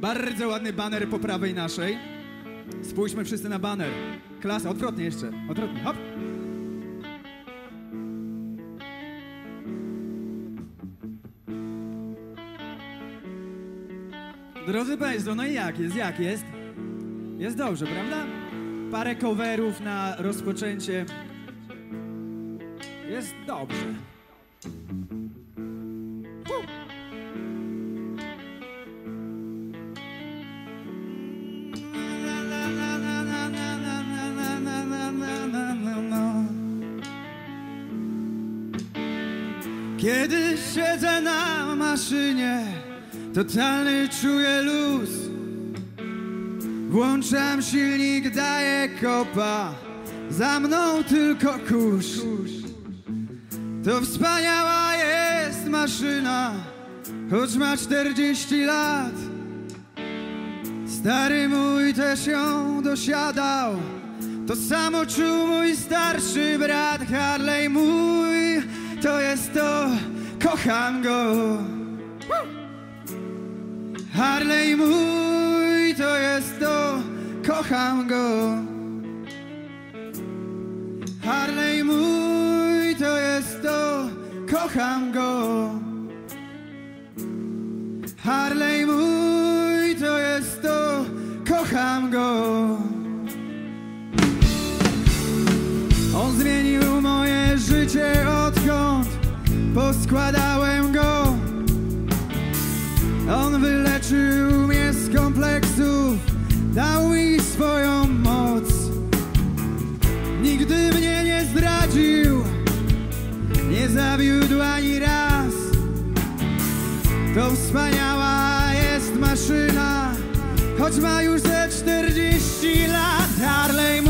Bardzo ładny baner po prawej naszej. Spójrzmy wszyscy na baner. Klasa, odwrotnie jeszcze. Odwrotnie, hop. Drodzy Państwo, no i jak jest, jak jest? Jest dobrze, prawda? Parę coverów na rozpoczęcie. Jest dobrze. Kiedy siedzę na maszynie, totalny czuję luz. Włączam silnik, daję kopa, za mną tylko kurz. To wspaniała jest maszyna, choć ma 40 lat. Stary mój też ją dosiadał, to samo czuł mój starszy brat Harley mój. To jest to, kocham go. Harley mój, to jest to, kocham go. Harley mój, to jest to, kocham go. Harley mój, to jest to, kocham go. Poskładałem go. On wyleczył mnie z kompleksów, dał mi swoją moc. Nigdy mnie nie zdradził, nie zawiódł ani raz. To wspaniała jest maszyna, choć ma już ze 40 lat. Harley